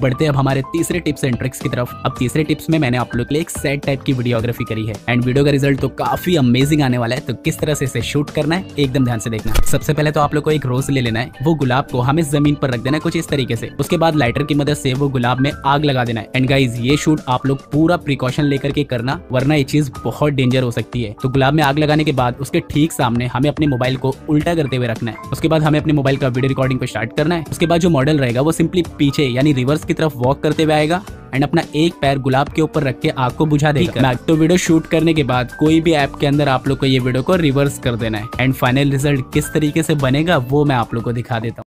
बढ़ते अब हमारे तीसरे टिप्स एंड ट्रिक्स की तरफ़। अब तीसरे टिप्स में मैंने आप लोग के लिए एक सेट टाइप की वीडियोग्राफी करी है। एंड वीडियो का रिज़ल्ट तो काफ़ी अमेजिंग आने वाला है। तो किस तरह से इसे शूट करना है, एकदम ध्यान से देखना। सबसे पहले तो आप लोग को एक रोज ले लेना है। वो गुलाब को हमें ज़मीन पर रख देना है कुछ इस तरीके से। उसके बाद लाइटर की मदद से वो गुलाब में आग लगा देना है। एंड गाइज़ ये शूट आप लोग पूरा प्रिकॉशन लेकर के करना, वरना ये चीज़ बहुत डेंजर हो सकती है। तो गुलाब में आग लगाने के बाद उसके ठीक सामने हमें अपने मोबाइल को उल्टा करते हुए रखना है। उसके बाद हमें अपने मोबाइल का वीडियो रिकॉर्डिंग को स्टार्ट करना है। उसके बाद जो मॉडल रहेगा वो सिंपली पीछे, यानी रिवर्स की तरफ़ वॉक करते हुए आएगा एंड अपना एक पैर गुलाब के ऊपर रख के आग को बुझा देगा। तो वीडियो शूट करने के बाद कोई भी ऐप के अंदर आप लोग को ये वीडियो को रिवर्स कर देना है। एंड फाइनल रिज़ल्ट किस तरीके से बनेगा वो मैं आप लोग को दिखा देता हूँ।